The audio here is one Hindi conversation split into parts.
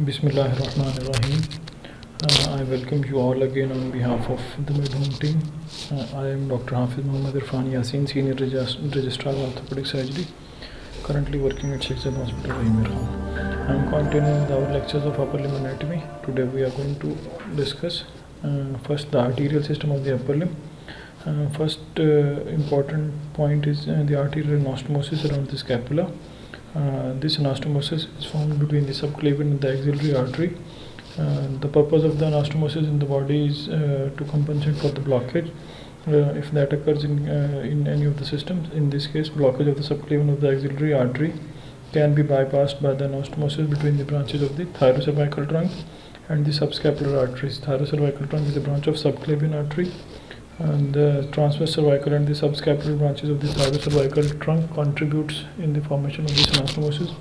Bismillahirrahmanirrahim. Uh, I welcome you all again on behalf of the Medhome team. Uh, I am Dr. Hafiz Muhammad Irfan Yasin, Senior Regis- Registrar of Orthopedic Surgery, currently working at Sheikh Hospital, Imirhan. I am continuing our lectures of upper limb anatomy. Today we are going to discuss uh, first the arterial system of the upper limb. Uh, first uh, important point is uh, the arterial anastomosis around the scapula. Uh, this anastomosis is formed between the subclavian and the axillary artery. Uh, the purpose of the anastomosis in the body is uh, to compensate for the blockage. Uh, if that occurs in, uh, in any of the systems, in this case, blockage of the subclavian of the axillary artery can be bypassed by the anastomosis between the branches of the thyrocervical trunk and the subscapular arteries. Thyrocervical trunk is a branch of subclavian artery and the transverse cervical and the subscapular branches of the thyrocervical trunk contributes in the formation of this anastomosis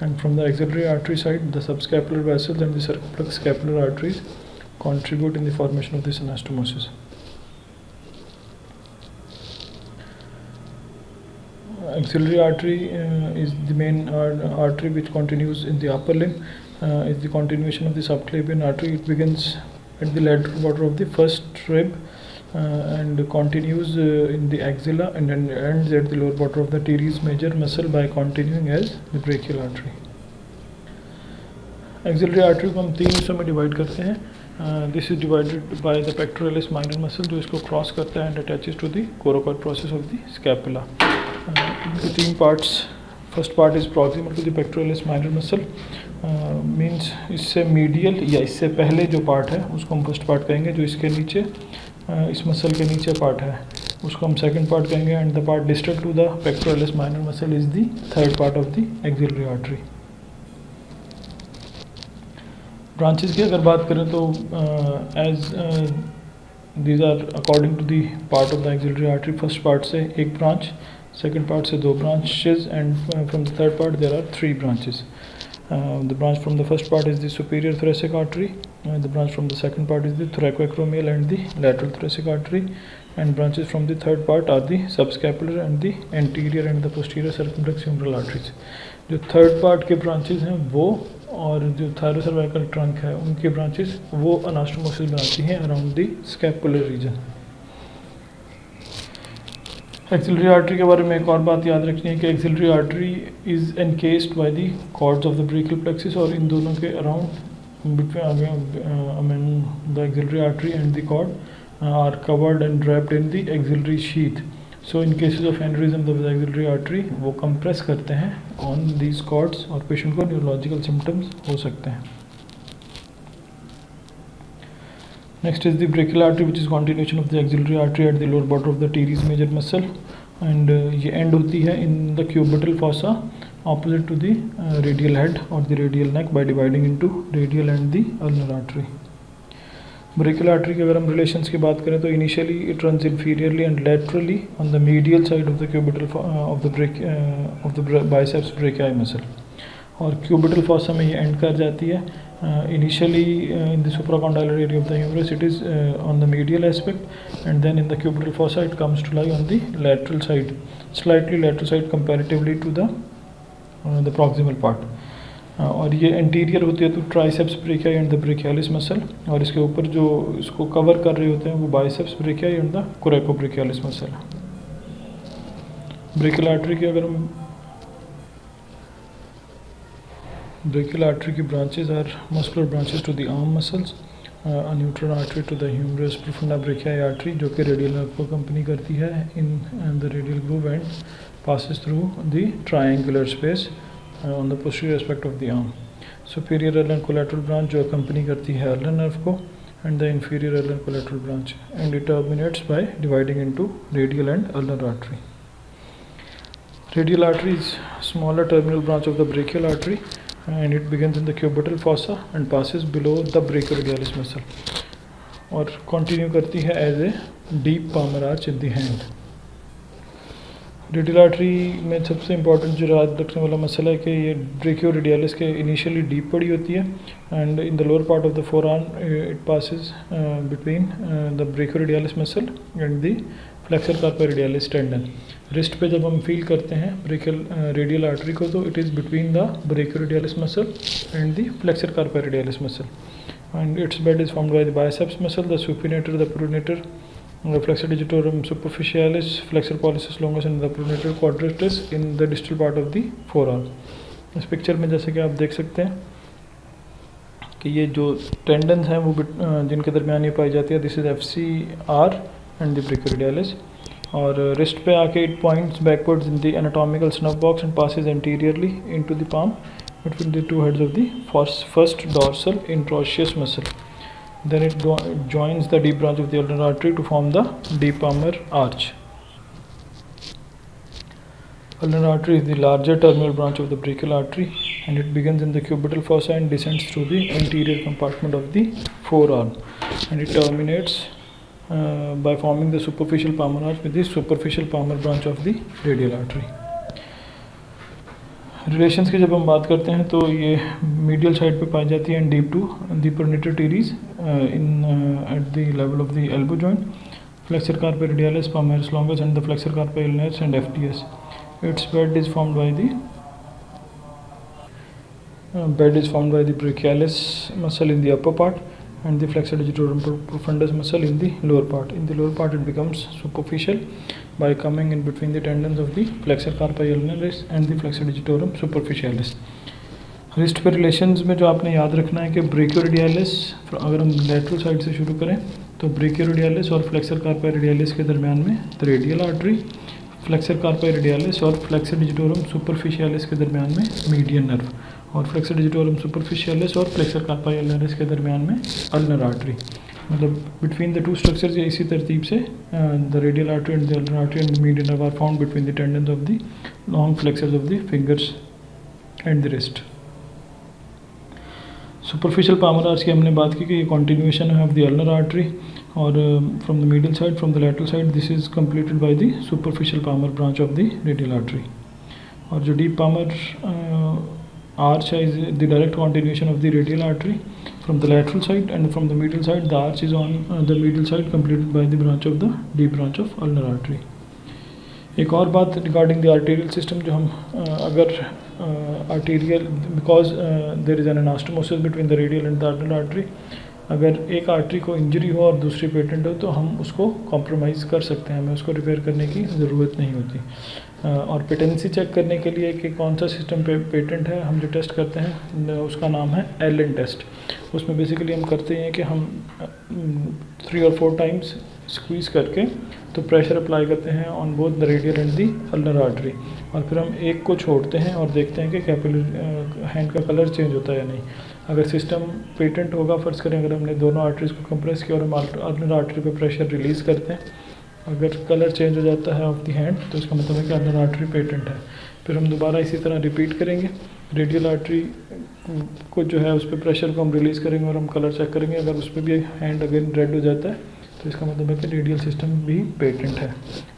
and from the axillary artery side the subscapular vessels and the circumflex scapular arteries contribute in the formation of this anastomosis axillary artery uh, is the main ar- artery which continues in the upper limb. Uh, is the continuation of the subclavian artery. It begins at the lateral border of the first rib. uh, and continues uh, in the axilla and then ends at the lower border of the teres major muscle by continuing as the brachial artery. Axillary artery को हम तीन हिस्सों में डिवाइड करते हैं। This is divided by the pectoralis minor muscle जो इसको क्रॉस करता है and attaches to the coracoid process of the scapula तीन parts first part is proximal to the pectoralis minor muscle means इससे मीडियल या इससे पहले जो पार्ट है उसको हम फ़र्स्ट पार्ट कहेंगे जो इसके नीचे uh, इस मसल के नीचे पार्ट है। उसको हम सेकंड पार्ट कहेंगे and the part distal to the pectoralis minor muscle is the third part of the axillary artery branches की अगर बात करें तो as these are according to the part of the axillary artery first part से एक ब्रांच सेकंड पार्ट से दो branches and from the third part there are three branches the branch from the first part is the superior thoracic artery the branch from the second part is the thoracoacromial and the lateral thoracic artery and branches from the third part are the subscapular and the anterior and the posterior circumflex humeral arteries जो थर्ड पार्ट के ब्रांचेस हैं वो और जो थायरोसर्वाइकल ट्रंक है उनके ब्रांचेस वो अनास्टोमोसिस बनाती हैं around the scapular region axillary artery के बारे में एक और बात याद रखनी है कि axillary artery is encased by the cords of the brachial plexus और इन दोनों के around between the axillary artery and the cord are covered and draped in the axillary sheath so in cases of aneurysm the axillary artery वो कंप्रेस करते हैं ऑन दीज कॉर्ड्स और पेशेंट को न्यूरोलॉजिकल सिम्टम्स हो सकते हैं। Next is the brachial artery which is continuation of the axillary artery at the lower border of the teres major muscle and ये एंड होती है in the cubital fossa opposite to the uh, radial head or the radial neck by dividing into radial and the ulnar artery. Brachial artery की अगर हम रिलेशंस की बात करें तो initially it runs inferiorly and laterally on the medial side of the cubital of the break of the biceps brachii muscle और क्यूबिटल फॉसा में ये एंड कर जाती है। Initially in the supracondylar area of the humerus it is on the medial aspect and then in the cubital fossa it comes to lie on the lateral side slightly lateral side comparatively to the the proximal part और ये एंटीरियर होती है तो triceps brachii and the brachialis muscle और इसके ऊपर जो इसको कवर कर रहे होते हैं, वो biceps brachii and the coracobrachialis muscle brachial artery की अगर हम ब्रेकल आर्टरी की branches are muscular branches to the arm muscles nutrient artery to the humerus profunda brachii artery जो कि रेडियल नर्व कंपनी करती है in the radial groove and passes through the triangular space on the posterior aspect of the arm superior ulnar collateral branch जो कंपनी करती है अर्लन नर्व को and the inferior ulnar collateral branch and terminates by dividing into radial and अलर artery radial artery is smaller terminal branch of the brachial artery and it begins in the cubital fossa and passes below the brachioradialis muscle और continue करती है as a deep palmar arch in the hand. Radial artery में सबसे इम्पोर्टेंट जो याद रखने वाला मसला है कि ये ब्रेकियो रेडियालिस के इनिशियली डीप पड़ी होती है and in the lower part of the forearm it passes between the brachioradialis muscle and the flexor carpi radialis tendon wrist पे जब हम फील करते हैं ब्रेकियल रेडियल आर्टरी को तो it is between the brachioradialis muscle and the flexor carpi radialis muscle and its bed is formed by the biceps muscle the supinator the pronator flexor digitorum superficialis, flexor pollicis longus and the pronator quadratus in the distal part of the forearm. इस पिक्चर में जैसे कि आप देख सकते हैं कि ये जो टेंडन्स हैं वो जिनके दरमियान ये पाई जाती है this is F C R and the brachioradialis और रिस्ट पे आके it points backwards in the anatomical snuff box and passes anteriorly into the palm between the two heads of the first, first dorsal interosseous muscle. Then it, it joins the deep branch of the ulnar artery to form the deep palmar arch. Ulnar artery is the larger terminal branch of the brachial artery and it begins in the cubital fossa and descends through the anterior compartment of the forearm and it terminates Uh, by forming the superficial palmar arch with the superficial palmar branch of the radial artery. Relations की जब हम बात करते हैं तो ये मीडियल साइड पे पाई जाती है and deep to the pronator teres in at the level of the elbow joint flexor carpi palmaris longus and the flexor carpi and F T S its bed is formed by the bed is formed by the brachialis muscle in the upper part and the flexor digitorum profundus muscle in the lower part. In the lower part, it becomes superficial by coming in between the tendons of the flexor carpi ulnaris and the flexor digitorum superficialis. Wrist पे रिलेशंस में जो आपने याद रखना है कि ब्रेकियोरेडियालिस अगर हम लेटरल साइड से शुरू करें तो ब्रेकियोरेडियालिस और फ्लेक्सर कार्पाई रेडियालिस के दरमियान में radial artery flexor carpi radialis और फ्लेक्सर डिजिटोरम सुपरफिशियालिस के दरमियान में मीडियन नर्व और फ्लेक्सर डिजिटोरम सुपरफिशियलिस और फ्लेक्सर कार्पाई के दरमियान में अल्नर आर्टरी मतलब बिटवीन द टू स्ट्रक्चर्स इसी तरतीब से the radial artery and the artery and median are found between the tendons of the long flexors of the fingers and the wrist superficial palmar arch की हमने बात की कि ये कॉन्टिन्यूशन है ऑफ़ द अल्नर आर्टरी और from the middle side from the lateral side this is completed by the superficial palmar branch of the radial artery और जो deep palmar arch is the direct continuation of the radial artery from the lateral side and from the medial side the arch is on uh, the medial side completed by the branch of the deep branch of ulnar artery एक और बात रिगार्डिंग द आर्टेरियल सिस्टम जो हम uh, अगर arterial because there is an anastomosis between the radial and the arterial artery अगर एक आर्टरी को इंजरी हो और दूसरी पेटेंट हो तो हम उसको कॉम्प्रोमाइज़ कर सकते हैं हमें उसको रिपेयर करने की ज़रूरत नहीं होती और पेटेंसी चेक करने के लिए कि कौन सा सिस्टम पे पेटेंट है, हम जो टेस्ट करते हैं उसका नाम है एल टेस्ट। उसमें बेसिकली हम करते हैं कि हम थ्री और फोर टाइम्स स्क्वीज़ करके तो प्रेशर अप्लाई करते हैं on both the radial and the ulnar artery और फिर हम एक को छोड़ते हैं और देखते हैं कि कैपिलर हैंड का कलर चेंज होता है या नहीं। अगर सिस्टम पेटेंट होगा फ़र्ज़ करें, अगर हमने दोनों आर्टरीज को कंप्रेस किया और हम अल्नर आर्टरी पे प्रेशर रिलीज़ करते हैं अगर कलर चेंज हो जाता है ऑफ़ द हैंड तो इसका मतलब है कि अंदर आर्टरी पेटेंट है। फिर हम दोबारा इसी तरह रिपीट करेंगे। रेडियल आर्टरी को जो है, उस पर प्रेशर को हम रिलीज़ करेंगे और हम कलर चेक करेंगे। अगर उस पर भी हैंड अगेन रेड हो जाता है तो इसका मतलब है कि रेडियल सिस्टम भी पेटेंट है।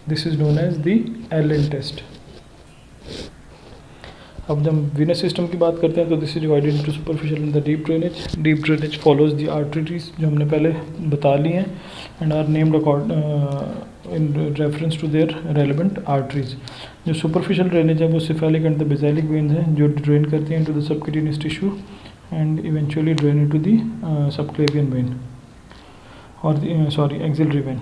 This is known as the Allen test अब जब वीनस सिस्टम की बात करते हैं तो this is divided into superficial in the deep drainage deep drainage follows the arteries जो हमने पहले बता ली हैं and are named accord in reference to their relevant arteries जो सुपरफिशियल ड्रेनेज है, वो cephalic and the basilic veins हैं, जो ड्रेन करती हैं into the subcutaneous tissue and eventually drain into the subclavian vein और सॉरी एक्सिलरी वेन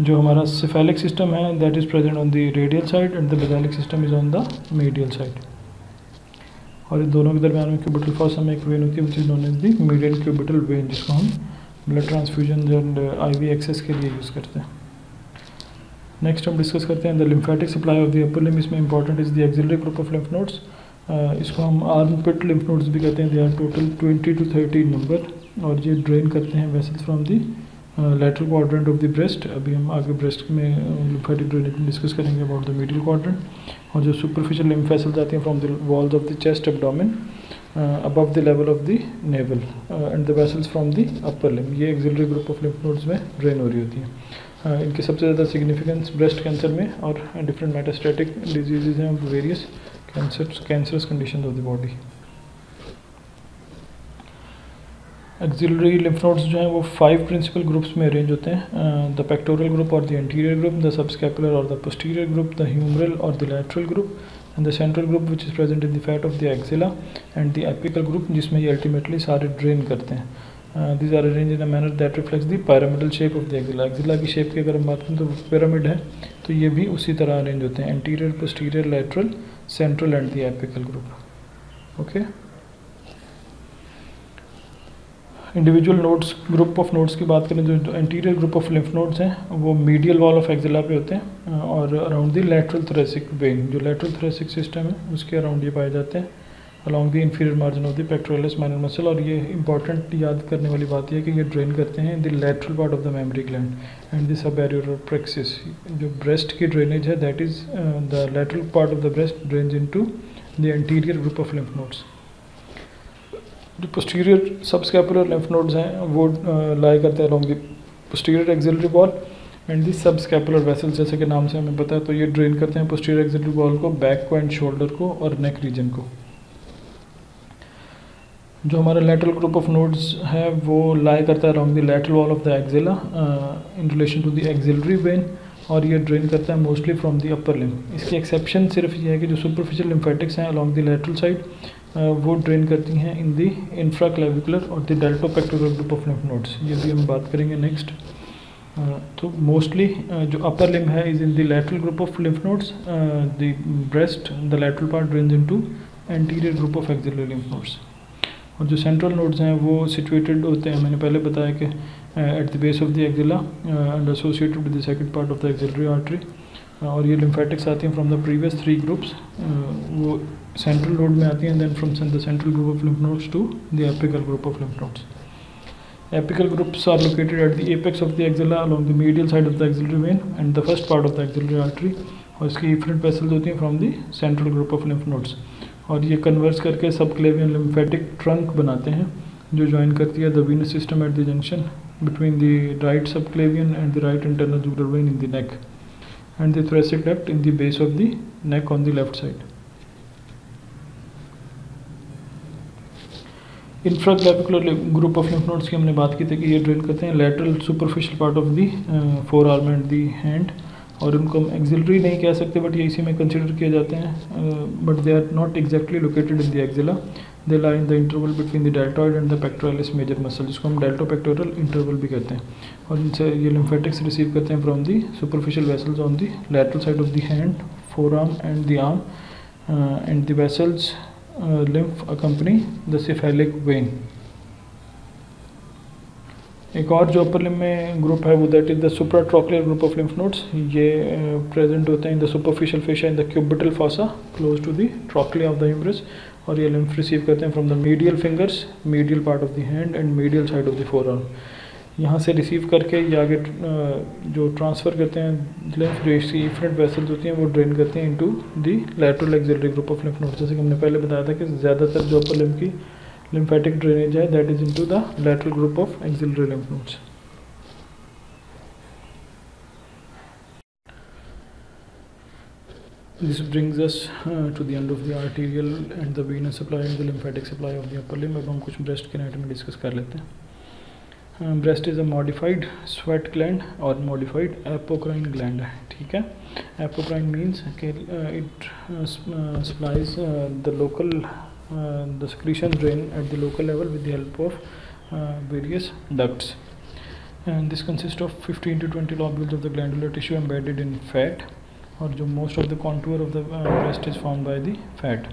जो हमारा सिफेलिक सिस्टम है that is present on the radial side and the basilic system is on the medial side और इन दोनों के दरमियान में क्यूबिटल फॉस में एक वेन होती है which is known as the median cubital vein जिसको हम blood transfusion and IV access के लिए यूज़ करते हैं। नेक्स्ट हम डिस्कस करते हैं the lymphatic supply of the upper limb इसमें important is the axillary group of lymph nodes इसको हम आर्म पिट लिम्फ नोड्स भी कहते हैं. They are total twenty to thirty number और ये ड्रेन करते हैं vessels from the lateral quadrant of the breast अभी हम आगे ब्रेस्ट में लिम्फेटिक ड्रेनेज डिस्कस करेंगे अबाउट द मिडिल क्वाड्रेंट और जो सुपरफिशियल लिम्फ वेसल्स आती हैं from the walls of the chest abdomen above the level of the navel and the vessels from the upper limb ये axillary group of lymph nodes में ड्रेन हो रही होती हैं। इनकी सबसे ज़्यादा सिग्निफिकेंस ब्रेस्ट कैंसर में और डिफरेंट मेटास्टेटिक डिज़ीज़ हैं various cancer cancerous condition of the body axillary lymph nodes जो हैं वो फाइव प्रिंसिपल ग्रुप्स में अरेंज होते हैं द पेक्टोरल ग्रुप और the anterior group the subscapular और the posterior group the humeral और the lateral group and the central group which is present in the fat of the axilla and the apical group जिसमें ये अल्टीमेटली सारे ड्रेन करते हैं। These are arrange in a manner that reflects the pyramidal shape of the axilla axilla की शेप की अगर हम बात करें तो पिरामिड है तो ये भी उसी तरह अरेंज होते हैं. Anterior posterior lateral central and the apical group okay individual nodes group of nodes की बात करें जो anterior group of lymph nodes हैं, वो मीडियल वॉल ऑफ़ एक्जिला पे होते हैं, और around the lateral thoracic vein जो लेटरल थ्रेसिक सिस्टम है, उसके अराउंड ये पाए जाते हैं. Along the inferior margin of the pectoralis minor muscle और ये इंपॉर्टेंट याद करने वाली बात यह कि ये ड्रेन करते हैं the lateral part of the mammary gland and the sub plexus जो ब्रेस्ट की ड्रेनेज है that is the lateral part of the breast drains into the anterior group of lymph nodes जो पोस्टीरियर सबस्कैपुलर लिम्फ नोड्स हैं, वो लाई करते हैं along the posterior axillary wall and the subscapular vessels जैसे कि नाम से हमें पता है तो ये ड्रेन करते हैं पोस्टीरियर एक्सिलरी वॉल को बैक को एंड शोल्डर को और नेक रीजन को। जो हमारा लेटरल ग्रुप ऑफ़ नोड्स है, वो लाई करता है along the lateral wall of the axilla in relation to the axillary vein और ये ड्रेन करता है mostly from the upper limb इसकी एक्सेप्शन सिर्फ़ ये है कि जो सुपरफिशियल लिम्फेटिक्स हैं अलॉन्ग द लेटरल साइड वो ड्रेन करती हैं इन दी इंफ्रा क्लेविकुलर और the deltopectoral group of lymph nodes ये भी हम बात करेंगे नेक्स्ट तो मोस्टली जो अपर लिम है is in the lateral group of lymph nodes the breast the lateral part drains into anterior group of axillary lymph nodes और जो सेंट्रल नोड्स हैं, वो सिचुएटेड होते हैं मैंने पहले बताया कि at the base of the axilla and associated with the second part of the axillary artery और ये लिम्फेटिक्स आती हैं from the previous three groups वो सेंट्रल नोड में आती हैं then from the central group of lymph nodes to the apical group of lymph nodes. Apical groups are located at the apex of the axilla along the medial side of the axillary vein and the first part of the axillary artery, और इसकी इफरेंट वेसल्स होती हैं from the central group of lymph nodes और ये कन्वर्स करके सब क्लेवियन लिम्फेटिक ट्रंक बनाते हैं, जो ज्वाइन करती है the venous system at the junction between the right subclavian and the right internal jugular vein in the neck, and the thoracic duct in the base of the neck on the left side. Infraclavicular group of lymph nodes की हमने बात की थी कि ये ड्रेन करते हैं lateral superficial part of the forearm and the hand और उनको हम एक्सिलरी नहीं कह सकते बट ये इसी में कंसिडर किए जाते हैं। But they are not exactly located in the axilla they lie in the interval between the deltoid and the pectoralis major muscle जिसको हम डेल्टो पेक्टोरल इंटरवल भी कहते हैं। और इनसे ये लिम्फेटिक्स रिसीव करते हैं from the superficial vessels on the lateral side of the hand forearm and the arm and the vessels uh, lymph accompany the cephalic vein. एक और जो अपर लिम में ग्रुप है वो that is the super supratrochlear group of lymph nodes ये प्रेजेंट uh, होते हैं in the superficial fascia in the cubital fossa close to the trochlea of the humerus और ये लिम्फ रिसीव करते हैं from the medial fingers medial part of the hand and medial side of the forearm यहाँ से रिसीव करके ये आगे जो ट्रांसफ़र करते हैं लिम्फ जो इसकी वेसल्स होती हैं वो ड्रेन करते हैं into the lateral axillary group of lymph nodes जैसे कि हमने पहले बताया था कि ज़्यादातर जो अपर लिम्फ की लिम्फेटिक ड्रेनेज है that is into the lateral group of axillary lymph nodes This brings us uh, to the end of the arterial and the venous supply and the lymphatic supply of the upper limb. अब हम कुछ ब्रेस्ट के एनाटॉमी डिस्कस कर लेते हैं। Breast is a modified sweat gland और मॉडिफाइड एपोक्राइन ग्लैंड है ठीक है? एपोक्राइन मीन्स कि it supplies the local The secretion drain at the local level with the help of various ducts and this consists of 15 to 20 lobules of the glandular tissue embedded in fat or जो most of the contour of the uh, breast is formed by the fat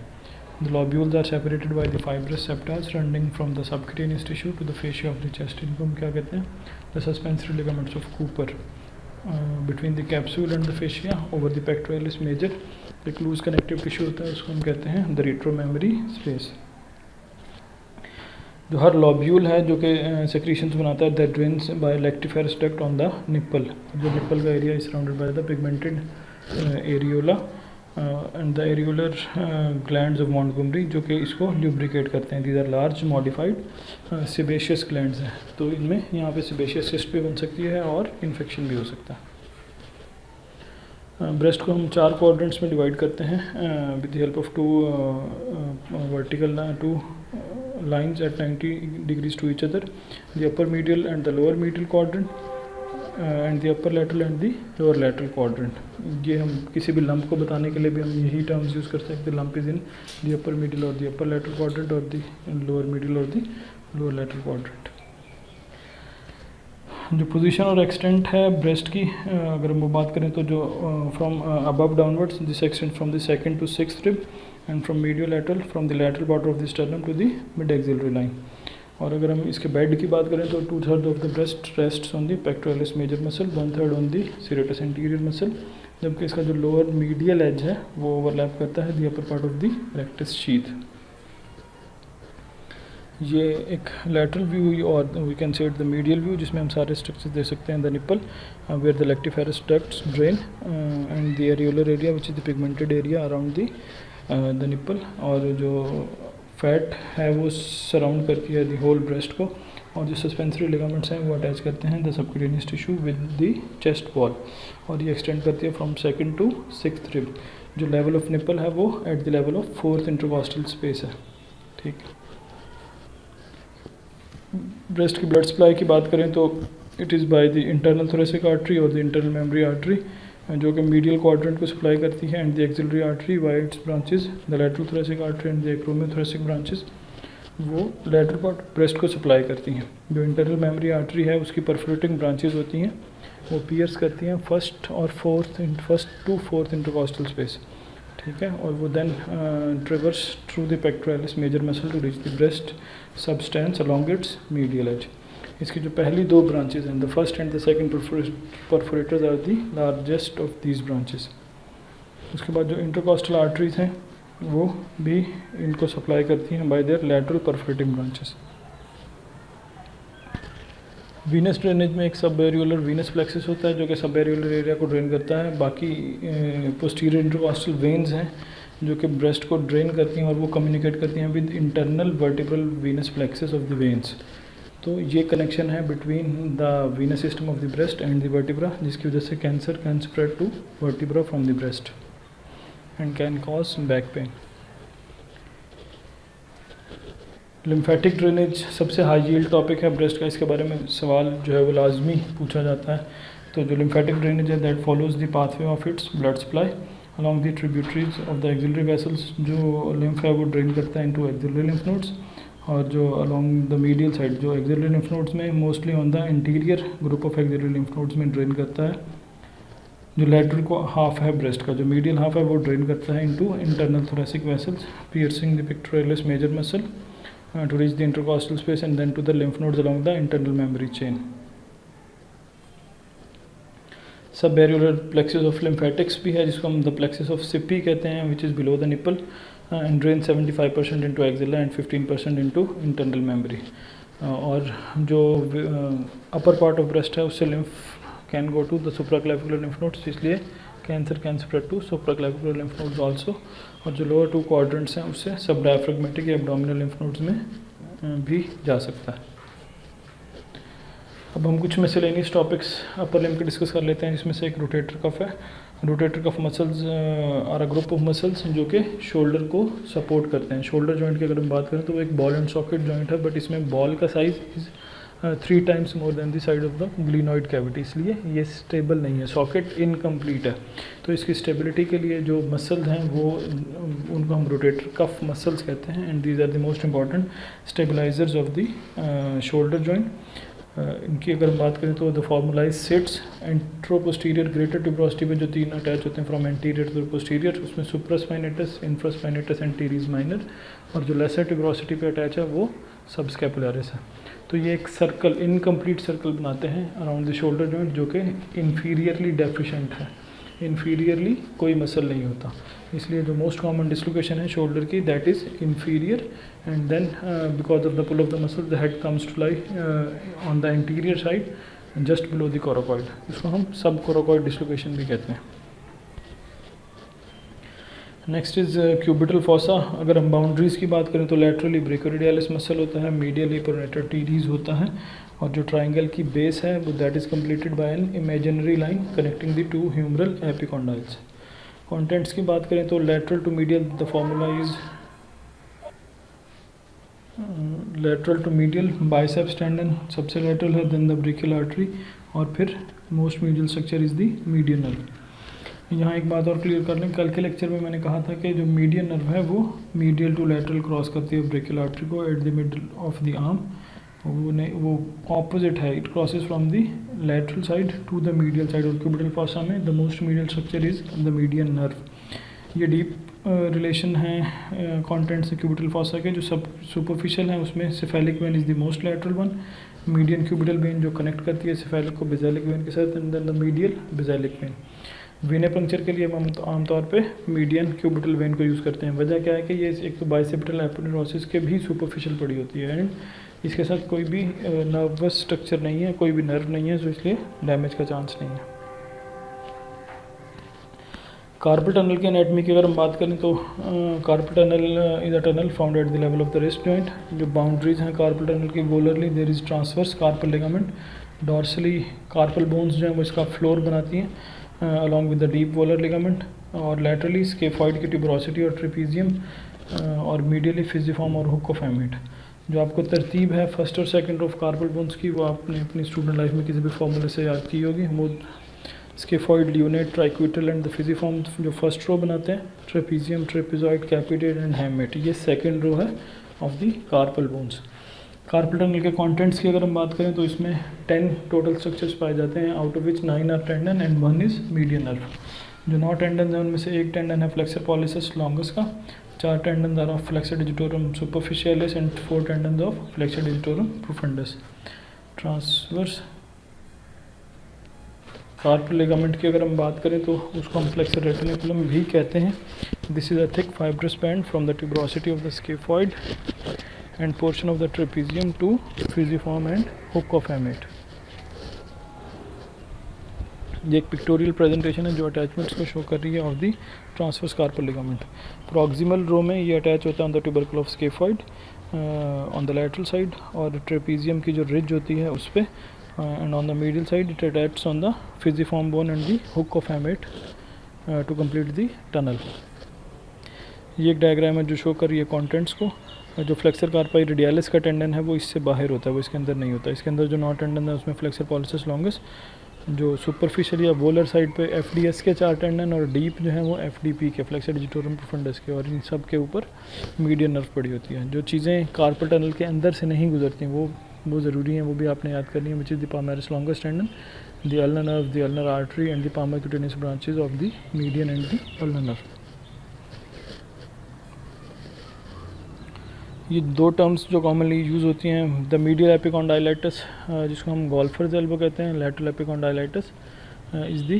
The lobules are separated by the fibrous septals running from the subcutaneous tissue to the fascia of the chest. इनको हम क्या कहते हैं The suspensory ligaments of Cooper uh, Between the capsule and the fascia over the pectoralis major. एक लूज कनेक्टिव टिश्यू होता है, उसको हम कहते हैं द रिट्रो मेमोरी स्पेस जो हर लॉब्यूल है, जो कि सेक्रीशंस बनाता है that drains by lactiferous duct on the nipple जो निप्पल का area is surrounded by the pigmented areola and the एरिकुलर gland of Montgomery जो कि इसको ल्यूब्रिकेट करते हैं। These are large modified sebaceous gland हैं। तो इनमें यहाँ पे सिबेशियस सिस्ट भी बन सकती है और इन्फेक्शन भी हो सकता है। ब्रेस्ट uh, को हम चार क्वाड्रेंट्स में डिवाइड करते हैं with the help of two vertical two lines at 90 degrees to each other the upper medial and the lower medial quadrant. Uh, and upper upper and the lower lateral quadrant. ये हम किसी भी लंप को बताने के लिए भी हम यही टर्म्स यूज़ कर सकते हैं। Lump is in the upper middle और द अपर lateral quadrant और द लोअर मिडिल और द लोअर lateral quadrant. जो पोजीशन और एक्सटेंट है ब्रेस्ट की अगर हम बात करें तो जो from above downwards this extent from the second to six rib and from medio lateral from the lateral part of the sternum to the mid axillary line और अगर हम इसके बेड की बात करें तो two third of the breast rest on the pectoralis major muscle one third on the serratus anterior muscle जबकि इसका जो लोअर मीडियल एज है, वो ओवरलैप करता है the upper part of the rectus sheath ये एक लेटरल व्यू और we can set the medial view जिसमें हम सारे स्ट्रक्चर दे सकते हैं the nipple where the lactiferous ducts drain and the areolar area which is the pigmented area around the nipple और जो फैट है, वो सराउंड करती है दी होल ब्रेस्ट को और जो सस्पेंसरी लिगामेंट्स हैं, वो अटैच करते हैं the subcutaneous tissue with the chest wall और ये एक्सटेंड करती है from second to six rib जो लेवल ऑफ़ निपल है, वो at the level of fourth intercostal space है। ठीक। ब्रेस्ट की ब्लड सप्लाई की बात करें तो it is by the internal thoracic artery और द इंटरनल मेमोरी आर्टरी जो कि मीडियल क्वाड्रेंट को सप्लाई करती है and the axillary artery via its branches the lateral thoracic artery and the acromiothoracic branches वो लेटरल पार्ट ब्रेस्ट को सप्लाई करती हैं। जो इंटरनल मेमोरी आर्टरी है, उसकी परफोरेटिंग ब्रांचेस होती हैं, वो पियर्स करती हैं फ़र्स्ट और fourth first to fourth intercostal space ठीक है? और वो then traverse through the pectoralis major muscle to reach the breast substance along its medial edge इसकी जो पहली दो ब्रांचेज हैं the first and the second perforators are the largest of these branches उसके बाद जो इंटरकॉस्टल आर्टरीज हैं, वो भी इनको सप्लाई करती हैं by their lateral perforating branches venous drainage में एक सब एरियोलर वीनस प्लेक्सिस होता है, जो कि सब एरियोलर एरिया को ड्रेन करता है। बाकी पोस्टीरियर इंटरकॉस्टल वेन्स हैं, जो कि ब्रेस्ट को ड्रेन करती हैं और वो कम्युनिकेट करती हैं with internal vertebral venous plexus of the veins तो ये कनेक्शन है between the venous system of the breast and the vertebra जिसकी वजह से cancer can spread to vertebra from the breast and can cause back pain lymphatic drainage सबसे हाई यील्ड टॉपिक है ब्रेस्ट का। इसके बारे में सवाल जो है वो लाजमी पूछा जाता है। तो जो लिम्फेटिक ड्रेनेज है that follows the pathway of its blood supply along the tributaries of the axillary vessels जो लिम्फ है वो ड्रेन करता है इनटू एक्सिलरी लिम्फ नोड्स और जो अलॉन्ग द मीडियल साइड जो एग्जिलरी लिम्फ नोड्स में mostly on the anterior group of axillary lymph nodes में ड्रेन करता है। जो लेटर को हाफ़ है ब्रेस्ट का, जो मीडियल हाफ़ है, वो ड्रेन करता है into internal thoracic vessels piercing the pectoralis major muscle to reach the intercostal space and then to the lymph nodes along the internal mammary chain subareolar plexus of lymphatics भी है, जिसको हम द प्लेक्सिस ऑफ़ सिपी कहते हैं which is below the nipple and drains 75% into axilla and 15% into internal memory. Uh, और जो अपर पार्ट ऑफ़ ब्रेस्ट है उससे lymph can go to the supraclavicular lymph nodes इसलिए cancer can spread to supraclavicular lymph nodes also और जो लोअर टू क्वाड्रेंट्स हैं उससे सब डायफ्रेगमेटिक या एब्डोमिनल लिम्फ नोड्स में भी जा सकता है। अब हम कुछ मिसलेनियस टॉपिक्स अपर लिम्फ के डिस्कस कर लेते हैं जिसमें से एक रोटेटर कफ है। Rotator cuff muscles are a group of muscles जो कि शोल्डर को सपोर्ट करते हैं। शोल्डर जॉइंट की अगर हम बात करें तो वो एक बॉल एंड सॉकेट जॉइंट है बट इसमें बॉल का size is three times more than the side of the glenoid cavity इसलिए ये स्टेबल नहीं है। सॉकेट इनकम्प्लीट है। तो इसकी स्टेबिलिटी के लिए जो मसल्स हैं, वो उनको हम रोटेटर कफ मसल्स कहते हैं and these are the most important stabilisers of the shoulder joint इनकी अगर बात करें तो the formula is SITS anteroposterior greater tuberosity में जो तीन अटैच होते हैं फ्रॉम एंटीरियर टू पोस्टीरियर उसमें supraspinatus infraspinatus and teres minor और जो लेसर ट्यूब्रोसिटी पे अटैच है वो सबस्कैपुलरिस है। तो ये एक सर्कल इनकम्प्लीट सर्कल बनाते हैं अराउंड द शोल्डर जॉइंट जो कि इन्फीरियरली डेफिशेंट है। इन्फीरियरली कोई मसल नहीं होता। इसलिए जो मोस्ट कॉमन डिसलोकेशन है शोल्डर की that is inferior and then because of the pull of the muscle the head comes to lie on the anterior side just below the coracoid इसको हम सब कोरोकॉइड डिसलोकेशन भी कहते हैं। नेक्स्ट इज़ क्यूबिटल फोसा अगर हम बाउंड्रीज़ की बात करें तो लेटरली ब्रेकोरिडियालिस मसल होता है मीडियली प्रोनेटर टीरीज होता है और जो ट्राइंगल की बेस है, वो that is completed by an imaginary line connecting the two humeral epicondyles contents की बात करें तो lateral to medial the formula is lateral to medial biceps tendon सबसे लेटरल है देन द ब्रेकियल आर्टरी और फिर most medial structure is the median nerve यहाँ एक बात और क्लियर कर लें, कल के लेक्चर में मैंने कहा था कि जो मीडियन नर्व है, वो मीडियल टू लेटरल क्रॉस करती है ब्रेकियल आर्टरी को at the middle of the arm वो नहीं वो ऑपोजिट है. It crosses from the lateral side to the medial side और क्यूबिटल फॉसा में the most medial structure is the median nerve ये डीप रिलेशन है कॉन्टेंट से क्यूबिटल फॉसा के जो सब सुपरफिशियल है उसमें cephalic vein is the most lateral one median cubital vein जो कनेक्ट करती है सिफेलिक को बेजेलिक वेन के साथ and then the medial basilic vein venepuncture के लिए हम आमतौर पे मीडियन क्यूबिटल वेन को यूज़ करते हैं। वजह क्या है कि ये एक तो बाइसेप्टल एपोनेरोसिस के भी सुपरफिशियल पड़ी होती है एंड इसके साथ कोई भी नर्वस स्ट्रक्चर नहीं है, कोई भी नर्व नहीं है तो इसलिए डैमेज का चांस नहीं है। कार्पल टनल के एनेटमी की अगर हम बात करें तो carpal tunnel is a tunnel found at the level of the wrist joint जो बाउंड्रीज हैं कार्पल टनल की volarly there is transverse carpal ligament dorsally carpal bones जो हैं वो इसका फ्लोर बनाती हैं along with the deep volar ligament और लेटरली स्केफॉइड की ट्यूबरोसिटी और ट्रिपीजियम और मीडियली फिजिफॉर्म और हुक ऑफ़ एमिट जो आपको तरतीब है फ़र्स्ट और सेकंड ऑफ़ कार्बल बोन्स की, वो आपने अपनी स्टूडेंट लाइफ में किसी भी फॉर्मूले से याद की होगी। वो scaphoid lunate triquetral and the pisiform जो फ़र्स्ट रो बनाते हैं trapezium trapezoid capitate and hamate ये सेकेंड रो है of the carpal bones carpal tunnel के कॉन्टेंट्स की अगर हम बात करें तो इसमें टेन टोटल स्ट्रक्चर्स पाए जाते हैं out of which nine are tendon and one is median nerve जो नौ टेंडन है, उनमें से एक टेंडन है फ्लेक्सर पॉलिसिस लॉन्गस का चार tendon are of flexor digitorum superficialis and four tendon of flexor digitorum profundus transverse carpal ligament की अगर हम बात करें तो उसको हम फ्लेक्सर रेटिनिकुलम भी कहते हैं। This is a thick fibrous band from the tuberosity of the scaphoid and portion of the trapezium to pisiform and hook of hamate ये एक पिक्टोरियल प्रेजेंटेशन है जो अटैचमेंट्स को शो कर रही है of the transverse carpal ligament proximal row में ये अटैच होता है on the tubercle of scaphoid on the lateral side और ट्रेपीजियम की जो रिज होती है उस पर and on the medial side it attach on the pisiform bone and the hook of hamate to complete the tunnel ये एक डायग्राम है जो शो कर रही है कॉन्टेंट्स को जो फ्लेक्सर कार्पाई रेडियालिस का टेंडन है वो इससे बाहर होता है, वो इसके अंदर नहीं होता इसके अंदर जो नॉट टेंडन है उसमें फ्लेक्सर पॉलिसिस लॉन्गेस्ट जो सुपरफिशियल या बोलर साइड पे एफ़ डी एस के चार टेंडन और डीप जो है वो एफ़ डी पी के फ्लेक्सर डिजिटोरम प्रोफंडस के और इन सब के ऊपर मीडियन नर्व पड़ी होती है। जो चीज़ें कार्पल टनल के अंदर से नहीं गुजरती, वो वो ज़रूरी हैं, वो भी आपने याद करनी है which is the palmaris longest tendon the ulnar nerve the ulnar artery and the palmar cutaneous branches of the median and the nerve ये दो टर्म्स जो कॉमनली यूज़ होती हैं द मीडियल एपिकॉन्डाइलाइटिस जिसको हम गोल्फर्स एल्बो कहते हैं lateral epicondylitis is the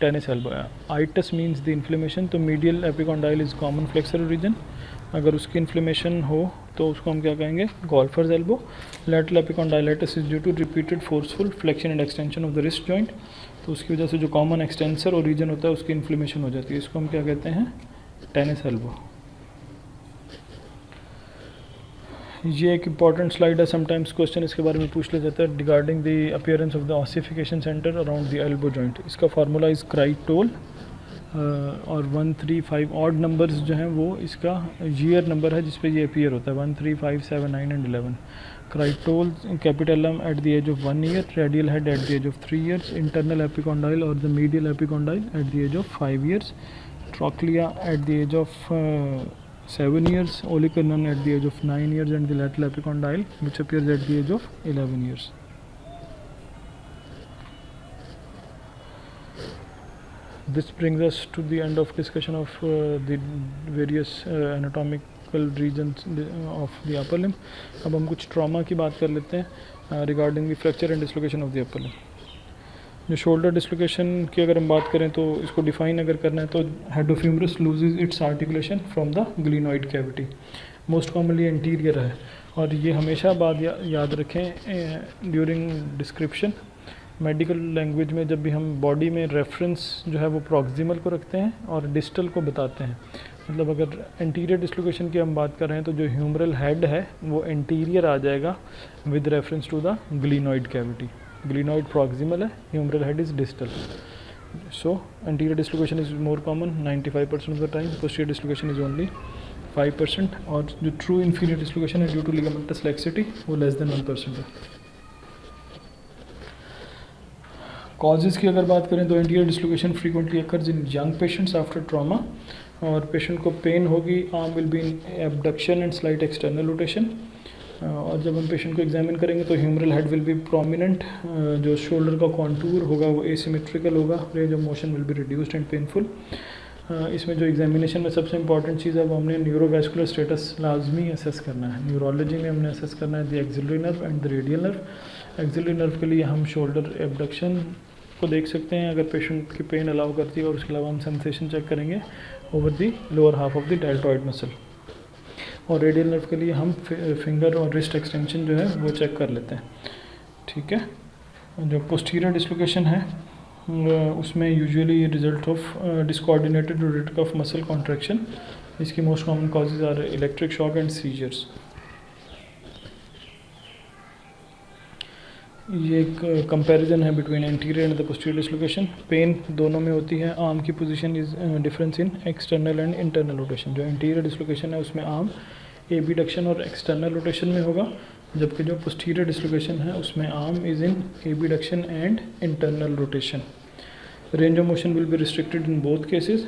tennis elbow itis means the inflammation तो medial epicondyle is common flexor region अगर उसकी इन्फ्लेमेशन हो तो उसको हम क्या कहेंगे? Golfer's elbow lateral epicondylitis is due to repeated forceful flexion and extension of the wrist joint तो उसकी वजह से जो कॉमन एक्सटेंसर और रीजन होता है, उसकी इन्फ्लेमेशन हो जाती है। इसको हम क्या कहते हैं? टेनिस एल्बो ये एक इंपॉर्टेंट स्लाइड है समटाइम्स क्वेश्चन इसके बारे में पूछ लिया जाता है regarding the appearance of the ossification centre around the elbow joint इसका फार्मूला इज़ क्राइटोल और one three five odd numbers जो हैं वो इसका ईयर नंबर है जिस पे ये अपीयर होता है one three five seven nine and eleven CRITOL capitellum at the age of one year radial head at the age of three years internal epicondyle और the medial epicondyle at the age of five years trochlea at the age of 7 years, olecranon at the age of 9 years and the lateral epicondyle which appears at the age of 11 years. This brings us to the end of discussion of uh, the various uh, anatomical regions of the upper limb. अब हम कुछ trauma की बात कर लेते हैं regarding the fracture and dislocation of the upper limb. जो शोल्डर डिस्लोकेशन की अगर हम बात करें तो इसको डिफाइन अगर करना है तो head of humerus loses its articulation from the glenoid cavity most commonly interior है। और ये हमेशा बात या, याद रखें ड्यूरिंग डिस्क्रिप्शन मेडिकल लैंग्वेज में जब भी हम बॉडी में रेफरेंस जो है वो प्रॉक्सिमल को रखते हैं और डिस्टल को बताते हैं। मतलब अगर इंटीरियर डिस्लोकेशन की हम बात कर रहे हैं तो जो ह्यूमरल हेड है वो इंटीरियर आ जाएगा with reference to the glenoid cavity glenoid proximal है humeral head is distal. So, anterior dislocation is more common 95% of the time. Posterior dislocation is only five percent और जो ट्रू इन्फीरियर डिस्लोकेशन है ड्यू टू लिगामेंटस लेक्सिटी वो लेस देन वन परसेंट है. कॉजेज़ की अगर बात करें तो anterior dislocation frequently occurs in young patients after trauma और पेशेंट को पेन होगी arm will be in abduction and slight external rotation और जब हम पेशेंट को एग्जामिन करेंगे तो humeral head will be prominent जो शोल्डर का कॉन्टूर होगा वो एसिमेट्रिकल होगा range of motion will be reduced and painful इसमें जो एग्जामिनेशन में सबसे इंपॉर्टेंट चीज़ है, वो हमने न्यूरोवेस्कुलर स्टेटस लाजमी असेस करना है। न्यूरोलॉजी में हमने असेस करना है the axillary nerve and the radial nerve axillary nerve के लिए हम शोल्डर एबडक्शन को देख सकते हैं, अगर पेशेंट की पेन अलाउ करती है और उसके अलावा हम सेंसेशन चेक करेंगे over the lower half of the deltoid muscle और रेडियल नर्व के लिए हम फिंगर और रिस्ट एक्सटेंशन जो है, वो चेक कर लेते हैं। ठीक है? जो पोस्टीरियर डिस्लोकेशन है उसमें usually result of discoordinated rotate of muscle contraction इसकी most common causes are electric shock and seizures ये एक कंपैरिजन है between anterior and the posterior dislocation pain दोनों में होती है. आर्म की position is difference in external and internal rotation जो इंटीरियर डिसलोकेशन है, उसमें आर्म ए डक्शन और एक्सटर्नल रोटेशन में होगा. जबकि जो पोस्टीरियर डिस्लोकेशन है, उसमें arm is in adduction and internal rotation range of motion will be restricted in both cases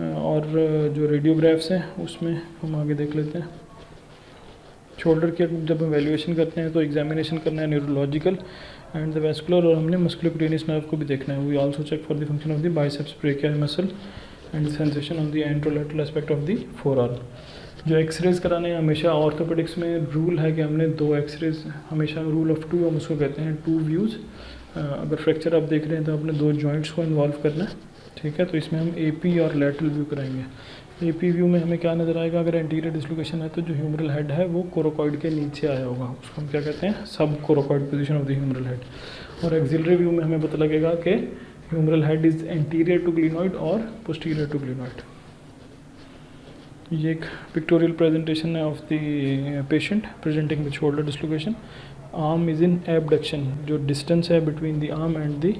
और जो रेडियोग्राफ्स हैं, उसमें हम आगे देख लेते हैं. शोल्डर के जब हम वैल्यूएशन करते हैं तो एग्जामिनेशन करना है न्यूरोलॉजिकल एंड द वेस्कुलर और हमने मस्कुलोक्यूटेनियस नर्व को भी देखना है। We also check for the function of the biceps brachial muscle and sensation of the anterolateral aspect of the forearm जो एक्सरेज कराने हैं, हमेशा ऑर्थोपेडिक्स में रूल है कि हमने दो एक्सरेज हमेशा रूल ऑफ़ टू हम उसको कहते हैं टू व्यूज़ अगर फ्रैक्चर आप देख रहे हैं तो आपने दो जॉइंट्स को इन्वॉल्व करना है। ठीक है तो इसमें हम एपी और लेटरल व्यू कराएँगे। ए पी व्यू में हमें क्या नज़र आएगा? अगर एंटीरियर डिस्लोकेशन है तो जो ह्यूमरल हेड है, वो कोरोकॉइड के नीचे आया होगा। उसको हम क्या कहते हैं? Subcoracoid position of the humeral head और एक्सिलरी व्यू में हमें पता लगेगा कि humeral head is anterior to glenoid और पोस्टीरियर टू ग्लिनॉइड ये एक पिक्टोरियल प्रेजेंटेशन है of the patient presenting with shoulder dislocation arm is in abduction जो डिस्टेंस है between the arm and the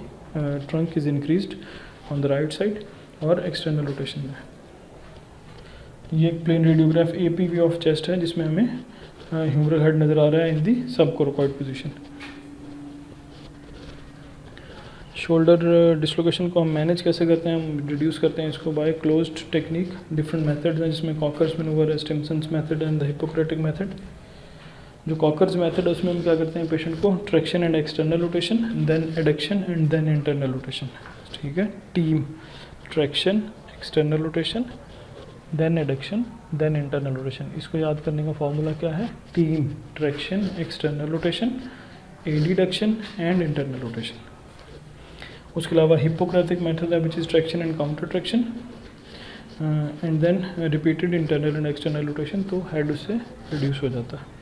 trunk is increased on the right side और एक्सटर्नल रोटेशन में ये एक plain radiograph A P view of chest है, जिसमें हमें ह्यूमरल हेड नज़र आ रहा है इन दी सब कोरोकॉइड पोजिशन शोल्डर डिसलोकेशन को हम मैनेज कैसे करते हैं? हम रिड्यूस करते हैं इसको by closed technique different methods हैं जिसमें कॉकर्स मैनूवर है Stimson's method and the Hippocratic method जो कॉकर्स मेथड है, उसमें हम क्या करते हैं? पेशेंट को traction and external rotation then adduction and then internal rotation ठीक है? Team traction external rotation then adduction then internal rotation इसको याद करने का फॉर्मूला क्या है? तीन traction external rotation adduction and internal rotation उसके अलावा हिपोक्रेटिक मेथड है which is traction and counter traction and then repeated internal and external rotation तो हेड उससे रिड्यूस हो जाता है।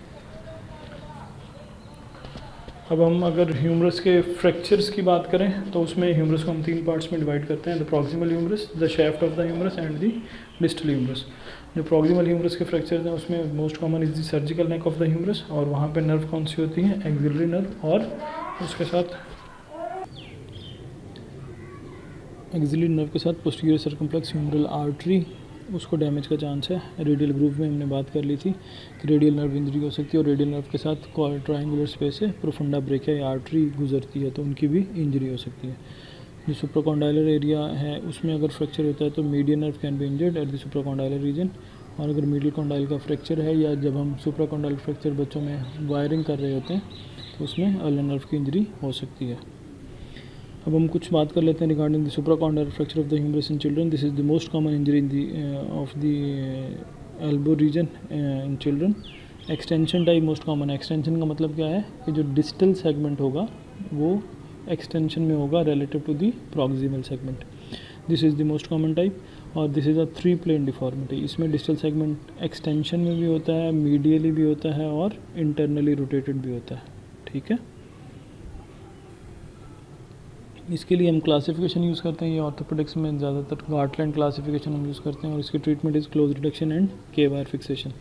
अब हम अगर ह्यूमरस के फ्रैक्चर्स की बात करें तो उसमें ह्यूमरस को हम तीन पार्ट्स में डिवाइड करते हैं the proximal humerus the shaft of the humerus and the distal humerus जो प्रॉक्सिमल ह्यूमरस के फ्रैक्चर्स हैं, उसमें most common is the surgical neck of the humerus और वहाँ पे नर्व कौन सी होती हैं? एक्सिलरी नर्व और उसके साथ एक्सिलरी नर्व के साथ पोस्टीरियर सर्कम्प्लेक्स ह्यूमरल आर्टरी उसको डैमेज का चांस है। रेडियल ग्रूव में हमने बात कर ली थी कि रेडियल नर्व इंजरी हो सकती है और रेडियल नर्व के साथ ट्राइंगुलर स्पेस से प्रोफंडा ब्रेक है या आर्टरी गुजरती है तो उनकी भी इंजरी हो सकती है। जो सुप्राकॉन्डाइलर एरिया है, उसमें अगर फ्रैक्चर होता है तो median nerve can be injured at the supracondylar region और अगर मीडियल कॉन्डाइल का फ्रैक्चर है या जब हम सुप्राकॉन्डाइल फ्रैक्चर बच्चों में वायरिंग कर रहे होते हैं तो उसमें अल्लर नर्व की इंजरी हो सकती है। अब हम कुछ बात कर लेते हैं regarding the supracondylar fracture of the humerus in children this is the most common injury in the of the elbow region in children extension type most common extension का मतलब क्या है? कि जो डिस्टल सेगमेंट होगा, वो एक्सटेंशन में होगा relative to the proximal segment this is the most common type और this is a three plane deformity इसमें डिस्टल सेगमेंट एक्सटेंशन में भी होता है मीडियली भी होता है और इंटरनली रोटेटेड भी होता है. ठीक है? इसके लिए हम क्लासिफिकेशन यूज़ करते हैं, ये ऑर्थोपेडिक्स में ज़्यादातर गार्टलैंड क्लासिफिकेशन हम यूज़ करते हैं और इसकी treatment is close reduction and K wire fixation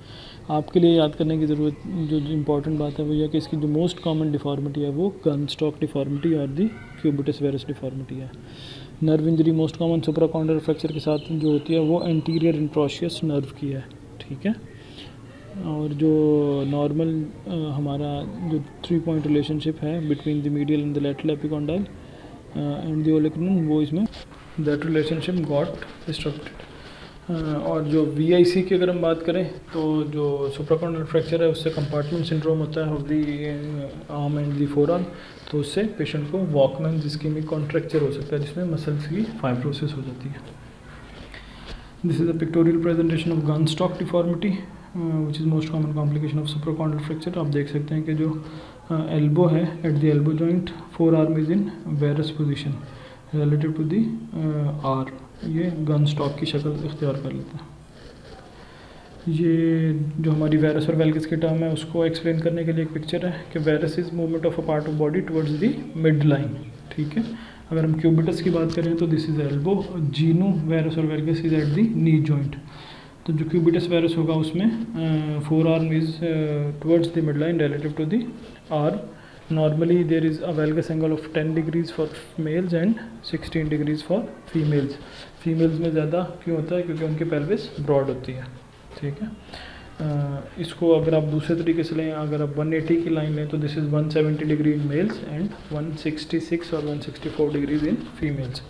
आपके लिए याद करने की ज़रूरत, जो इंपॉर्टेंट बात है वो यह कि इसकी जो मोस्ट कॉमन डिफॉर्मिटी है वो गन स्टॉक डिफॉर्मिटी और दी क्यूबिटस वेरस डिफॉर्मिटी है. Nerve injury most common supracondylar fracture के साथ जो होती है वो एंटीरियर इंट्रोशियस नर्व की है, ठीक है? और जो नॉर्मल हमारा जो थ्री पॉइंट रिलेशनशिप है between the medial and the lateral epicondyle and the olecranon वो इसमें दैट रिलेशनशिप गॉट डिस्ट्रक्टेड और जो वी की अगर हम बात करें तो जो सुप्राकॉन्डल फ्रैक्चर है उससे कंपार्टमेंट सिंड्रोम होता है of the arm and the forearm तो उससे पेशेंट को वॉकमैन जिसकी कॉन्ट्रेक्चर हो सकता है जिसमें मसल्स की फाइब्रोसिस हो जाती है. This is a pictorial presentation of gun stock deformity which is most common complication of supracondylar fracture आप देख सकते हैं कि जो एल्बो uh, है at the elbow joint forearm is in varus position relative to the arm ये गन स्टॉक की शक्ल इख्तियार कर लेता है। ये जो हमारी वायरस और वेलगस की टर्म है, उसको एक्सप्लेन करने के लिए एक पिक्चर है कि varus is movement of a part of body towards the midline ठीक है? अगर हम क्यूबिटस की बात करें तो this is elbow genu varus और valgus is at the knee joint तो जो क्यूबिटस वायरस होगा उसमें forearm is towards the midline relative to the arm normally there is a valgus angle of ten degrees for males and sixteen degrees for females females में ज़्यादा क्यों होता है? क्योंकि उनकी पेल्विस ब्रॉड होती है। ठीक है? इसको अगर आप दूसरे तरीके से लें, अगर आप 180 की लाइन लें तो this is 170 degree in males and 166 और 164 डिग्रीज इन फीमेल्स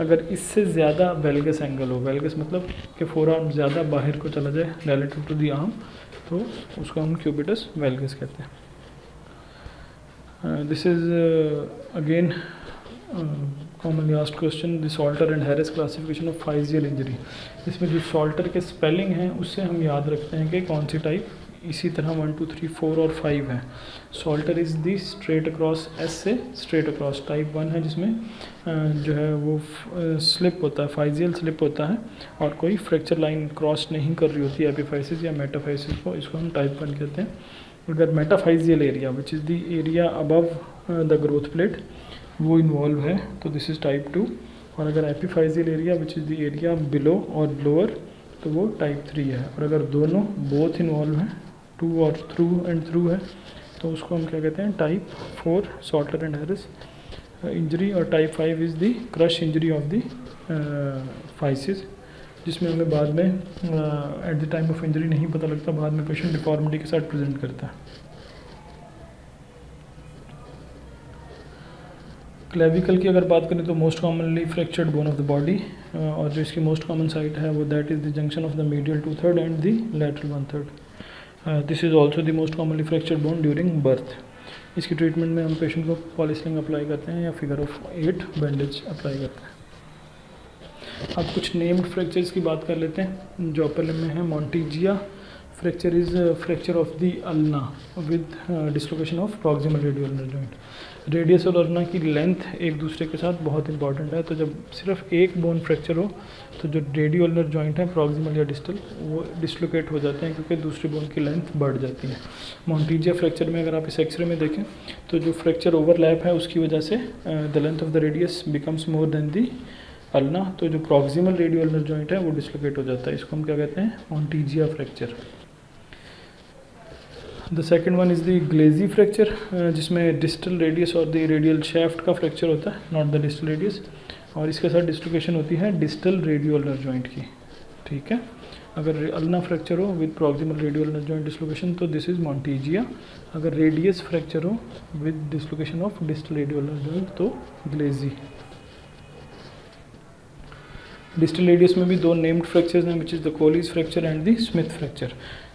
अगर इससे ज़्यादा वेलगस एंगल हो वेलगस मतलब कि फोर आर्म ज़्यादा बाहर को चला जाए रिलेटिव टू दी आर्म तो उसको हम क्यूबिटस वेलगस कहते हैं। This is again commonly asked question, the Salter and Harris classification of physical injury. इसमें जो सॉल्टर के स्पेलिंग हैं, उससे हम याद रखते हैं कि कौन सी टाइप इसी तरह वन टू थ्री फोर और फाइव है। Salter is the straight across S से स्ट्रेट अक्रॉस टाइप वन है, जिसमें जो है वो स्लिप होता है फाइजियल स्लिप होता है, और कोई फ्रैक्चर लाइन क्रॉस नहीं कर रही होती एपिफाइसिस या मेटाफाइसिस को, इसको हम टाइप वन कहते हैं। अगर metaphyseal area which is the area above the growth plate वो इन्वॉल्व है तो दिस इज़ टाइप टू और अगर epiphyseal area which is the area below और लोअर तो वो टाइप थ्री है। और अगर दोनों बोथ इन्वॉल्व हैं टू और थ्रू एंड थ्रू है तो उसको हम क्या कहते हैं? Type four Salter and Harris injury और type five is the crush injury of the physis जिसमें हमें बाद में at the time of injury नहीं पता लगता, बाद में पेशेंट डिफॉर्मिटी के साथ प्रेजेंट करता है। क्लेविकल की अगर बात करें तो most commonly fractured bone of the body और जो इसकी मोस्ट कॉमन साइट है, वो that is the junction of the medial two third and the lateral one third this is also the most commonly fractured bone during birth इसकी ट्रीटमेंट में हम पेशेंट को पॉलिसलिंग अप्लाई करते हैं या figure of eight bandage apply करते हैं। अब कुछ नेम्ड फ्रैक्चर्स की बात कर लेते हैं। जो अपर में है Monteggia fracture is fracture of the ulna with dislocation of proximal radial joint radius और अर्ना की लेंथ एक दूसरे के साथ बहुत इंपॉर्टेंट है। तो जब सिर्फ़ एक बोन फ्रैक्चर हो तो जो रेडियोलर जॉइंट है प्रॉक्सिमल या डिस्टल वो डिसलोकेट हो जाते हैं क्योंकि दूसरी बोन की लेंथ बढ़ जाती है। माउंटीजिया फ्रैक्चर में अगर आप इस एक्सरे में देखें तो जो फ्रैक्चर ओवरलैप है, उसकी वजह से the length of the radius becomes more than the ulna तो जो प्रॉक्सिमल रेडियोलर जॉइंट है, वो डिसलोकेट हो जाता है। इसको हम क्या कहते हैं? Monteggia fracture the second one is the Galeazzi fracture जिसमें डिस्टल रेडियस और द रेडियल शेफ्ट का फ्रैक्चर होता है नॉट द डिस्टल रेडियस और इसके साथ डिस्ट्रिकेशन होती है डिस्टल रेडियो रेडियोलर जॉइंट की। ठीक है? अगर अल्ना फ्रैक्चर हो with proximal radioulnar joint dislocation तो दिस इज़ मॉन्टीजिया अगर रेडियस फ्रैक्चर हो with dislocation of distal radio radioulnar joint तो ग्लेजी डिस्टल रेडियस में भी दो नेम्ड फ्रैक्चर्स हैं which is the Colles fracture and the Smith fracture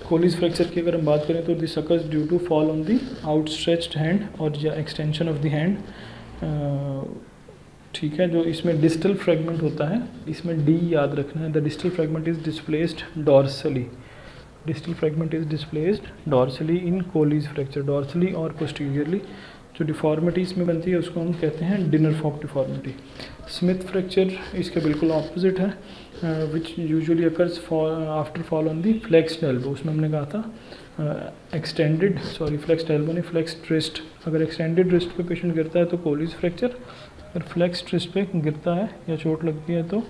Colles fracture की अगर हम बात करें तो this due to fall on the outstretched hand और या एक्सटेंशन ऑफ़ द हैंड ठीक है, जो इसमें डिस्टल फ्रेगमेंट होता है, इसमें डी याद रखना है। The distal fragment is displaced dorsally distal fragment is displaced dorsally in Colles fracture dorsally और पोस्टीरियरली जो डिफॉर्मिटी इसमें बनती है उसको हम कहते हैं dinner fork deformity Smith fracture इसके बिल्कुल ऑपोजिट है which usually occurs after fall on the flex elbow उसमें हमने कहा था एक्सटेंडेड सॉरी फ्लेक्स एल्बो नहीं फ्लेक्स ट्रिस्ट अगर एक्सटेंडेड रिस्ट पे पेशेंट गिरता है तो कोलिस फ्रैक्चर अगर फ्लेक्स ट्रिस्ट पे गिरता है या चोट लगती है तो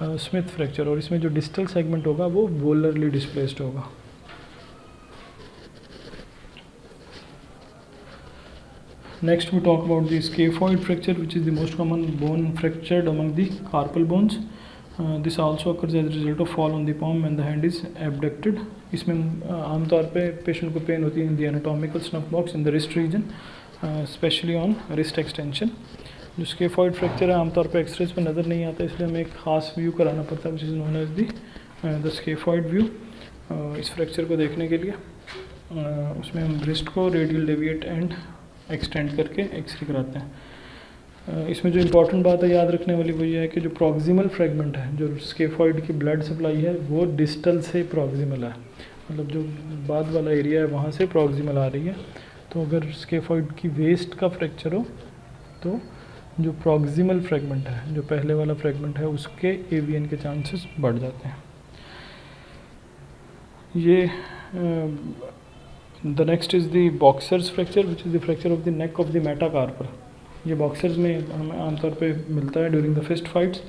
स्मिथ uh, फ्रैक्चर और इसमें जो डिस्टल सेगमेंट होगा वो वोलरली डिस्प्लेस्ड होगा. Next we talk about the scaphoid fracture which is the most common bone fractured among the carpal bones. Also occurs as result of fall on the palm and the hand is abducted इसमें uh, आमतौर पे पेशेंट को पेन होती है in the anatomical snuff box in the wrist region specially on wrist extension जो स्केफॉइड फ्रैक्चर है आमतौर पे एक्सरेज पे नज़र नहीं आता इसलिए हमें एक ख़ास व्यू कराना पड़ता है which is known as the the scaphoid view इस फ्रैक्चर को देखने के लिए। Uh, उसमें हम रिस्ट को रेडियल डेविएट एंड एक्सटेंड करके एक्सरे कराते हैं। इसमें जो इम्पोर्टेंट बात है याद रखने वाली वो ये है कि जो प्रॉक्सिमल फ्रेगमेंट है, जो स्केफॉइड की ब्लड सप्लाई है, वो डिस्टल से प्रॉक्सिमल है। मतलब जो बाद वाला एरिया है, वहाँ से प्रॉक्सिमल आ रही है। तो अगर स्केफॉइड की वेस्ट का फ्रैक्चर हो तो जो प्रॉक्सिमल फ्रेगमेंट है, जो पहले वाला फ्रेगमेंट है, उसके एवीएन के चांसेस बढ़ जाते हैं। ये the next is the boxer's fracture which is the fracture of the neck of the metacarpal ये बॉक्सर्स में हमें आमतौर पे मिलता है ड्यूरिंग द फिस्ट फाइट्स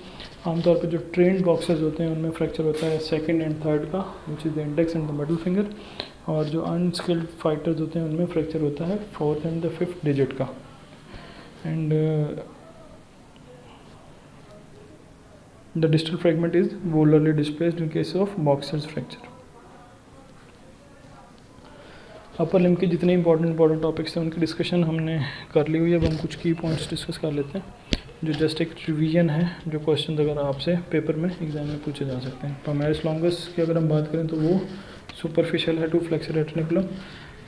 आमतौर पे जो ट्रेंड बॉक्सर्स होते हैं, उनमें फ्रैक्चर होता है सेकंड एंड थर्ड का which is the index and the middle finger और जो अनस्किल्ड फाइटर्स होते हैं, उनमें फ्रैक्चर होता है fourth and the fifth digit का. And the distal fragment is volarly displaced in case of boxer's fracture. Upper limb के जितने इंपॉर्टेंट इंपॉर्टेंट टॉपिक्स हैं, उनकी डिस्कशन हमने कर ली हुई है। अब हम कुछ की पॉइंट्स डिस्कस कर लेते हैं, जो जस्ट एक रिवीजन है, जो क्वेश्चन अगर आपसे पेपर में एग्ज़ाम में पूछे जा सकते हैं। पमेरिस लॉन्गस की अगर हम बात करें तो वो सुपरफिशियल है to flexor retinaculum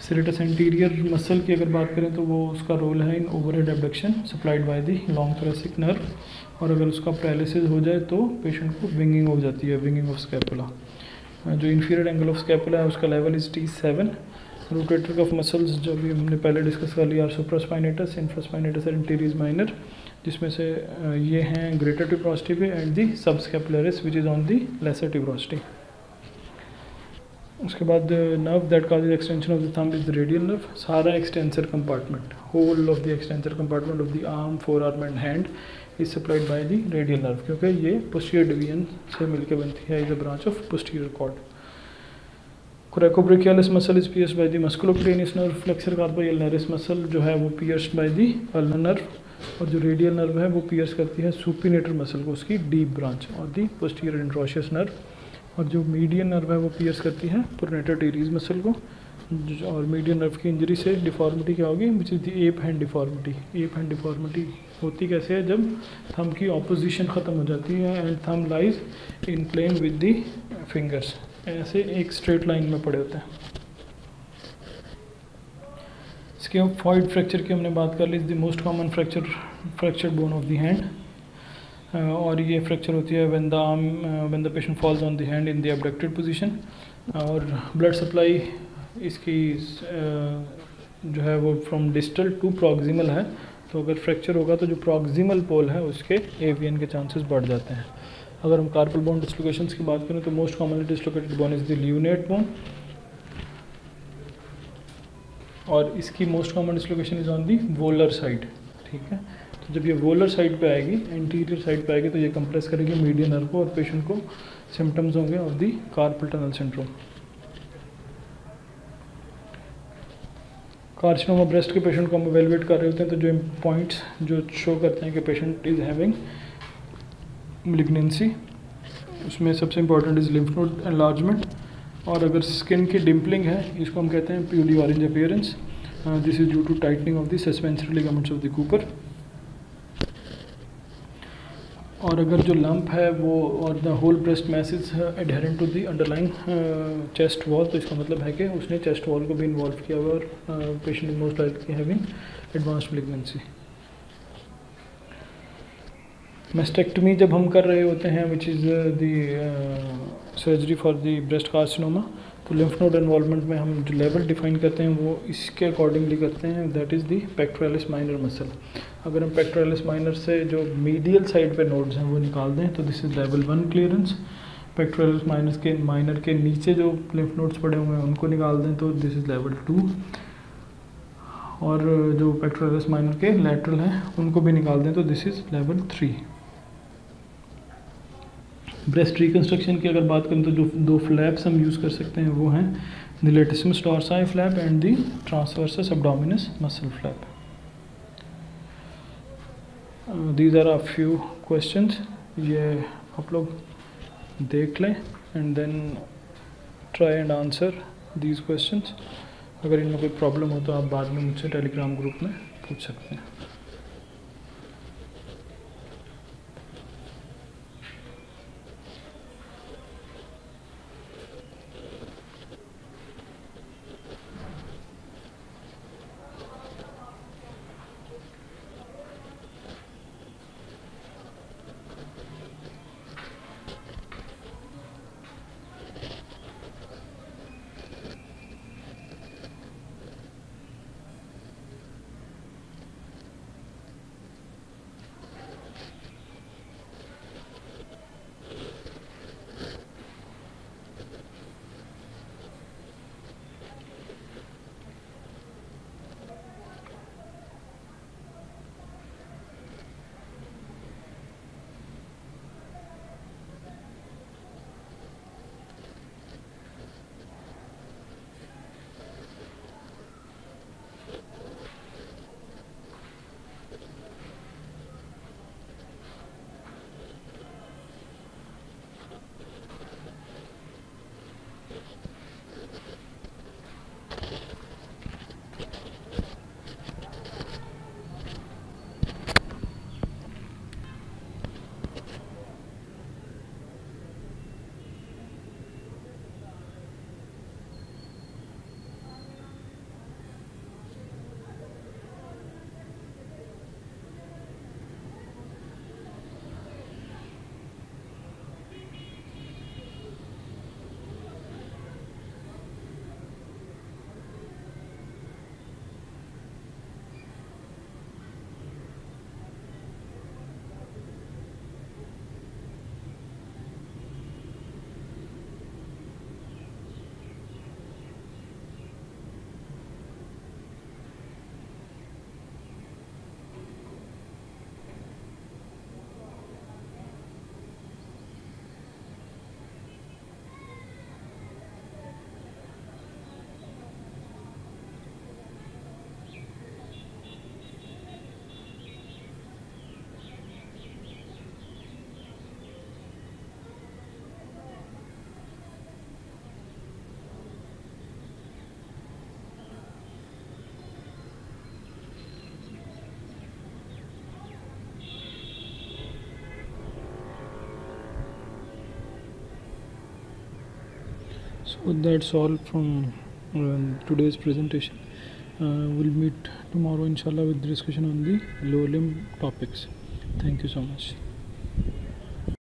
serratus anterior muscle की अगर बात करें तो वो उसका रोल है in overhead abduction supplied by the long thoracic nerve और अगर उसका पैरालिसिस हो जाए तो पेशेंट को विंगिंग हो जाती है विंगिंग ऑफ़ स्कैपुला जो इन्फीरियर एंगल ऑफ़ स्कैपुला है, उसका level is T seven rotator of muscles जो भी हमने पहले डिस्कस कर लिया supraspinatus infraspinatus and teres minor जिसमें से ये हैं ग्रेटर टिप्रोस्टी पे and the subscapularis which is on the lesser tuberosity उसके बाद nerve that cause extension of the thumb is the radial nerve सारा extensor compartment whole of the extensor compartment of the arm forearm and hand is supplied by the radial nerve क्योंकि ये पोस्टीरियर डिवीज़न से मिलकर बनती है is a branch of posterior cord coracobrachialis muscle is pierce by the musculocutaneous nerve flexor carpi ulnaris muscle जो है वो pierced by the ulnar nerve और जो रेडियल नर्व है वो पियर्स करती है सुपिनेटर मसल को, उसकी डीप ब्रांच और दी पोस्टीरियर इंट्रोशियस नर्व और जो मीडियन नर्व है वो पियर्स करती है प्रोनेटर टीरीज मसल को और मीडियन नर्व की इंजरी से डिफॉर्मिटी क्या होगी? Which is the ape hand deformity ape hand deformity होती कैसे है? जब थम की ऑपोजिशन ख़त्म हो जाती है and thumb lies in plane with the fingers ऐसे एक स्ट्रेट लाइन में पड़े होते हैं। इसके फॉइड फ्रैक्चर की हमने बात कर ली is the most common fracture fracture bone of the hand और ये फ्रैक्चर होती है when the arm when the patient falls on the hand in the abducted position और ब्लड सप्लाई इसकी uh, जो है वो फ्रॉम डिस्टल टू प्रॉक्सिमल है। तो अगर फ्रैक्चर होगा तो जो प्रॉक्सिमल पोल है उसके एवियन के चांसेस बढ़ जाते हैं। अगर हम कार्पल बोन डिस्लोकेशन की बात करें तो most commonly dislocated bone is the lunate bone और इसकी most common dislocation is on the volar side ठीक है? तो जब ये वोलर साइड पे आएगी एंटीरियर साइड पे आएगी तो ये कंप्रेस करेगी मीडियन नर्व को और पेशेंट को सिम्टम्स होंगे of the carpal tunnel syndrome carcinoma breast के पेशेंट को हम एवेलुएट कर रहे होते हैं तो जो पॉइंट्स जो शो करते हैं कि पेशेंट इज़ हैविंग मिलिग्नेंसी उसमें सबसे important is lymph node enlargement और अगर स्किन की डिम्पलिंग है, इसको हम कहते हैं प्यूली orange appearance this is due to tightening of the suspensory ligaments of the Cooper और अगर जो लंप है वो और the whole breast mass is adherent to the underline chest wall तो इसका मतलब है कि उसने चेस्ट वॉल को भी इन्वॉल्व किया हुआ और patient is most likely having advanced malignancy mastectomy जब हम कर रहे होते हैं which is the surgery for the breast carcinoma तो लिम्फ नोड इन्वॉल्वमेंट में हम जो लेवल डिफाइन करते हैं, वो इसके अकॉर्डिंगली करते हैं that is the pectoralis minor muscle अगर हम पेक्ट्रालिस माइनर से जो मीडियल साइड पे नोड्स हैं, वो निकाल दें तो this is level one clearance pectoralis minus के माइनर के नीचे जो लिम्फ नोड्स पड़े हुए हैं, उनको निकाल दें तो दिस इज़ लेवल टू और जो पेक्ट्रालिस माइनर के लेटरल हैं, उनको भी निकाल दें तो this is level three breast reconstruction की अगर बात करें तो जो दो फ्लैप्स हम यूज़ कर सकते हैं, वो हैं the latissimus dorsi flap and the transversus abdominis muscle flap these are a few question ये आप लोग देख लें and then try and answer these question अगर इनमें कोई प्रॉब्लम हो तो आप बाद में मुझसे टेलीग्राम ग्रुप में पूछ सकते हैं। That's all from uh, today's presentation. Uh, we'll meet tomorrow inshallah with discussion on the low limb topics. Thank you so much